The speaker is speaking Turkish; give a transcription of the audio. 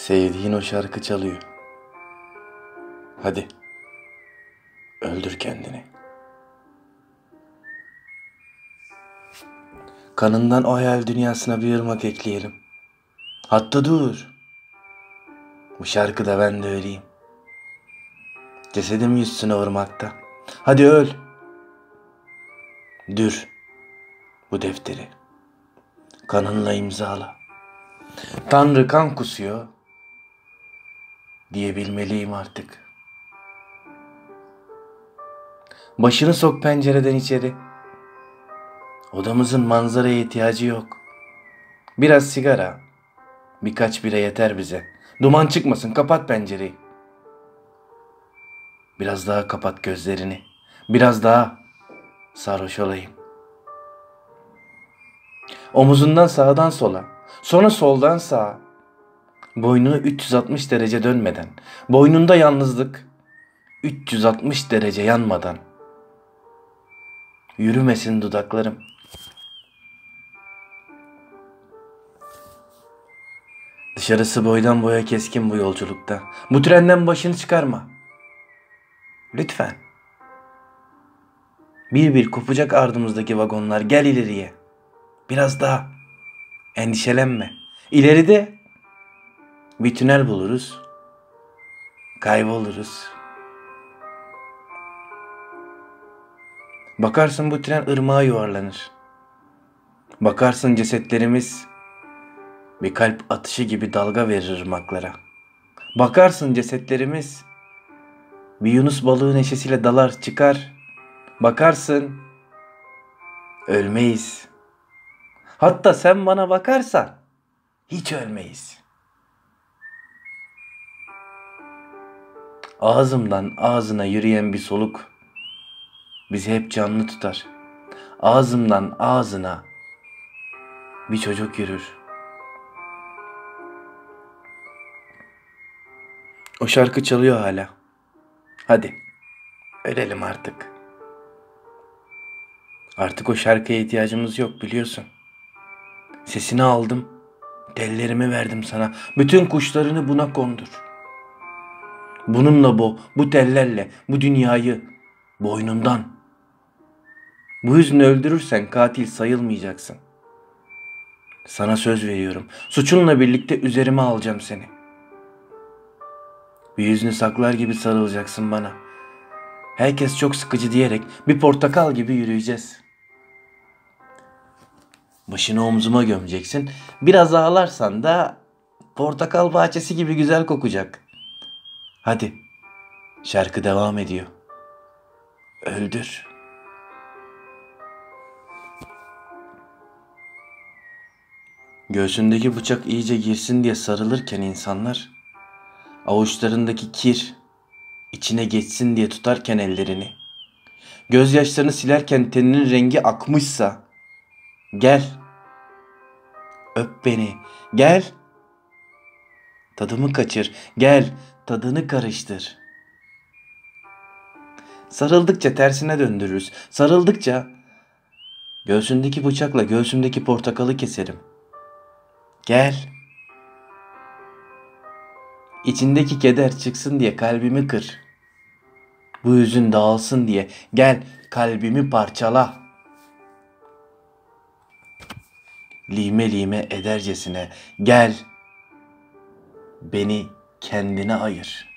Sevdiğin o şarkı çalıyor. Hadi. Öldür kendini. Kanından o hayal dünyasına bir ırmak ekleyelim. Hatta dur. Bu şarkıda ben de öleyim. Cesedim yüzsün o ırmakta. Hadi öl. Dür. Bu defteri. Kanınla imzala. Tanrı kan kusuyor. Diyebilmeliyim artık. Başını sok pencereden içeri. Odamızın manzaraya ihtiyacı yok. Biraz sigara, birkaç bira yeter bize. Duman çıkmasın, kapat pencereyi. Biraz daha kapat gözlerini. Biraz daha sarhoş olayım. Omuzundan sağdan sola, sonra soldan sağa. Boynunu 360 derece dönmeden, boynunda yalnızlık 360 derece yanmadan. Yürümesin dudaklarım. Dışarısı boydan boya keskin bu yolculukta. Bu trenden başını çıkarma. Lütfen. Bir bir kopacak ardımızdaki vagonlar. Gel ileriye. Biraz daha. Endişelenme. İleride bir tünel buluruz. Kayboluruz. Bakarsın bu tren ırmağa yuvarlanır. Bakarsın cesetlerimiz bir kalp atışı gibi dalga verir ırmaklara. Bakarsın cesetlerimiz bir Yunus balığı neşesiyle dalar çıkar. Bakarsın ölmeyiz. Hatta sen bana bakarsan hiç ölmeyiz. Ağzımdan ağzına yürüyen bir soluk bizi hep canlı tutar. Ağzımdan ağzına bir çocuk yürür. O şarkı çalıyor hala. Hadi ölelim artık. Artık o şarkıya ihtiyacımız yok biliyorsun. Sesini aldım. Tellerimi verdim sana. Bütün kuşlarını buna kondur. Bununla bu, bu tellerle bu dünyayı boynundan. Bu yüzünü öldürürsen katil sayılmayacaksın. Sana söz veriyorum. Suçunla birlikte üzerime alacağım seni. Bir yüzünü saklar gibi sarılacaksın bana. Herkes çok sıkıcı diyerek bir portakal gibi yürüyeceğiz. Başını omzuma gömeceksin. Biraz ağlarsan da portakal bahçesi gibi güzel kokacak. Hadi. Şarkı devam ediyor. Öldür. Göğsündeki bıçak iyice girsin diye sarılırken insanlar avuçlarındaki kir içine geçsin diye tutarken ellerini gözyaşlarını silerken teninin rengi akmışsa gel öp beni gel tadımı kaçır. Gel tadını karıştır. Sarıldıkça tersine döndürürüz. Sarıldıkça göğsündeki bıçakla göğsümdeki portakalı keserim. Gel. İçindeki keder çıksın diye kalbimi kır. Bu hüzün dağılsın diye. Gel kalbimi parçala. Lime lime edercesine. Gel beni kendine ayır.''